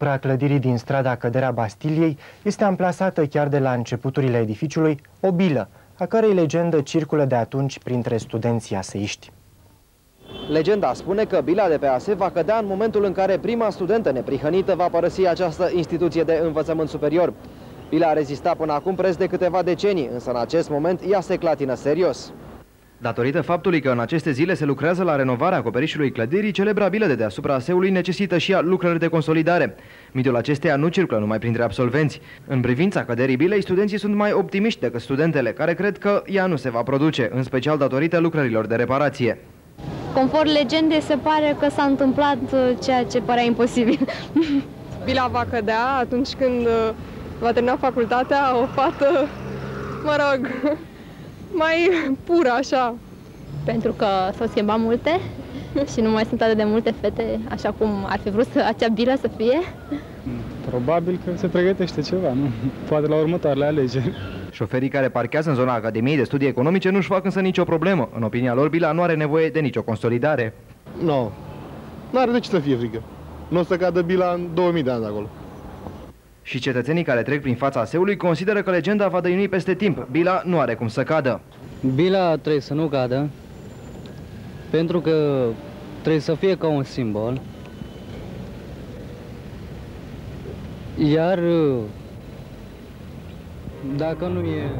Deasupra clădirii din strada Căderea Bastiliei este amplasată chiar de la începuturile edificiului o bilă, a cărei legendă circulă de atunci printre studenții aseiști. Legenda spune că bila de pe ASE va cădea în momentul în care prima studentă neprihănită va părăsi această instituție de învățământ superior. Bila a rezistat până acum preț de câteva decenii, însă în acest moment ea se clatină serios. Datorită faptului că în aceste zile se lucrează la renovarea acoperișului clădirii, celebra bilă de deasupra aseului necesită și ea lucrări de consolidare. Mitul acesteia nu circulă numai printre absolvenți. În privința căderii bilei, studenții sunt mai optimiști decât studentele, care cred că ea nu se va produce, în special datorită lucrărilor de reparație. Conform legende, se pare că s-a întâmplat uh, ceea ce părea imposibil. Bila va cădea atunci când uh, va termina facultatea o fată, mă rog, mai pură așa. Pentru că s-au schimbat multe și nu mai sunt atât de multe fete așa cum ar fi vrut să, acea bilă să fie. Probabil că se pregătește ceva, nu? Poate la următoarele alegeri. Șoferii care parchează în zona Academiei de Studii Economice nu-și fac însă nicio problemă. În opinia lor, Bila nu are nevoie de nicio consolidare. Nu, no. nu are de ce să fie frică. Nu o să cadă Bila în 2000 de ani de acolo. Și cetățenii care trec prin fața aseului consideră că legenda va dăinui peste timp. Bila nu are cum să cadă. Bila trebuie să nu cadă, pentru că trebuie să fie ca un simbol. Iar dacă nu e